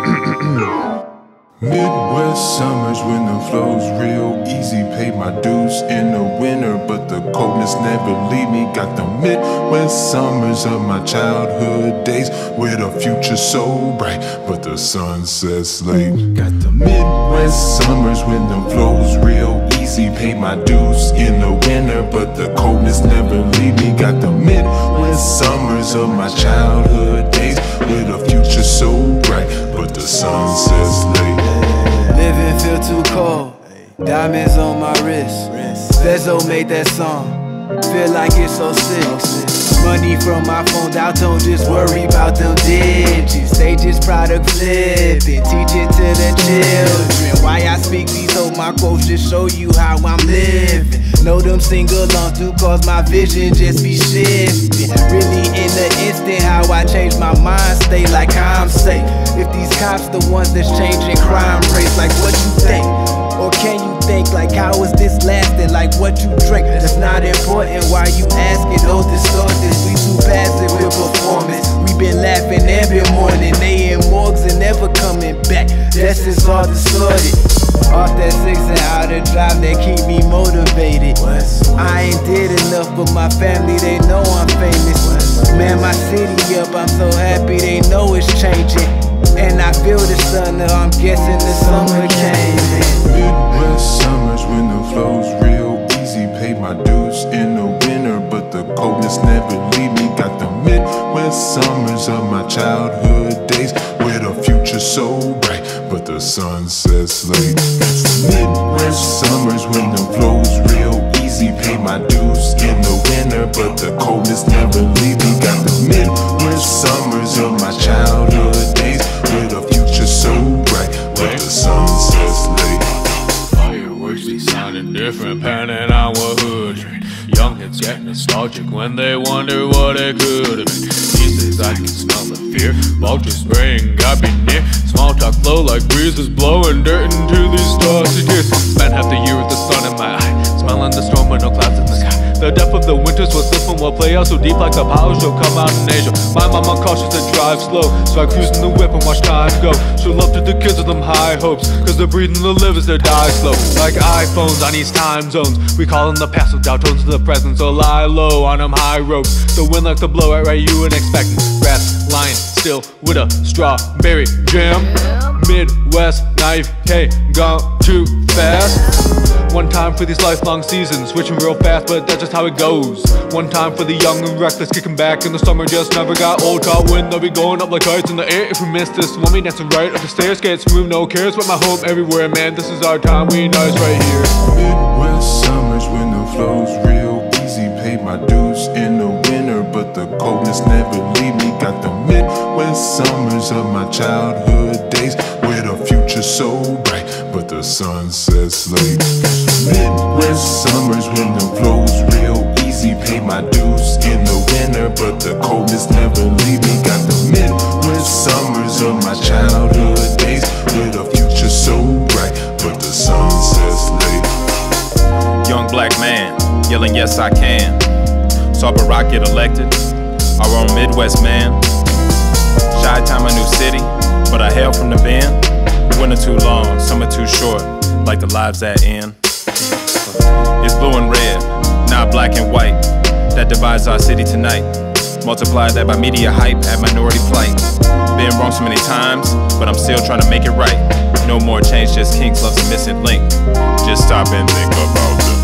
Midwest summers when the flow's real easy. Pay my dues in the winter, but the coldness never leave me. Got the Midwest summers of my childhood days, where the future so bright, but the sun sets late. Got the Midwest summers when the flow's real easy. Pay my dues in the winter, but the coldness never leave me. Got the Midwest summers of my childhood Diamonds on my wrist. Vezzo made that song. Feel like it's so sick. Money from my phone out, don't just worry about them digits. They just product flipping, teach it to the children. Why I speak these old my quotes just show you how I'm living. Them sing-alongs do cause my vision just be shifting. Really in the instant how I change my mind stay like I'm safe. If these cops the ones that's changing crime rates, like what you think? Or can you think like how is this lasting? Like what you drink? That's not important. Why you asking? Those distorted, we too passive with performance. We been laughing every morning. They in morgues and never coming back. That's just all distorted. Off that six and out of drive that keep me motivated. I ain't did enough, but my family they know I'm famous. Man, my city up, I'm so happy they know it's changing. And I feel the sun, I'm guessing the summer came in. Midwest summers when the flow's real easy. Pay my dues in the winter, but the coldness never leave me. Got the Midwest summers of my childhood days, where the future's so the sun sets late. It's Midwest summers when the flow's real easy. Pay my dues in the winter, but the coldness never leave me. Got the Midwest summers you're in. Get nostalgic when they wonder what it could have been. These days I can smell the fear. Vultures spraying, got me near. Small talk flow like breezes blowing dirt into The winters was this one will play out so deep like the power show come out in Asia. My mama cautious and drive slow, so I cruise in the whip and watch time go. Show love to the kids with them high hopes, cause they're breathing the livers that die slow. Like iPhones on these time zones, we call in the past with tones to the present, so lie low on them high ropes. The wind like to blow at right you and expecting. Rats lying still with a strawberry jam. Midwest knife, hey, gone too fast. One time for these lifelong seasons, switching real fast, but that's just how it goes. One time for the young and reckless, kicking back in the summer, just never got old. Caught wind, they'll be going up like kites in the air. If we miss this, want me dancing right up the stairs, get smooth, no cares. With my home everywhere, man, this is our time, we it's right here. Midwest summers when the flow's real easy. Pay my dues in the winter, but the coldness never leave me. Got the Midwest summers of my childhood days, the so bright, but the sun sets late. Midwest summers when the flow's real easy. Pay my dues in the winter, but the coldness never leave me. Got the Midwest summers of my childhood days, with a future so bright, but the sun sets late. Young black man, yelling yes I can. Saw Barack get elected, our own Midwest man. Shy time a new city, but I hail from the band. Winter too long, summer too short, like the lives that end. It's blue and red, not black and white. That divides our city tonight. Multiply that by media hype at minority plight. Been wrong so many times, but I'm still trying to make it right. No more change, just kinks, love's a missing link. Just stop and think about it.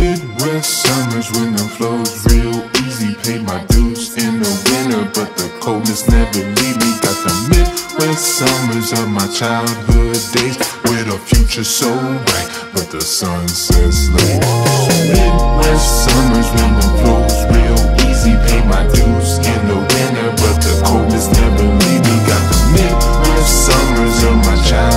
Midwest summers when the flow's real easy. Pay my dues in the winter, but the coldness never leave me. Got the summers of my childhood days With a future so bright, but the sun sets late. Midwest summers when the flows real easy Pay my dues in the winter, but the coldness never leave me Got the Midwest summers of my childhood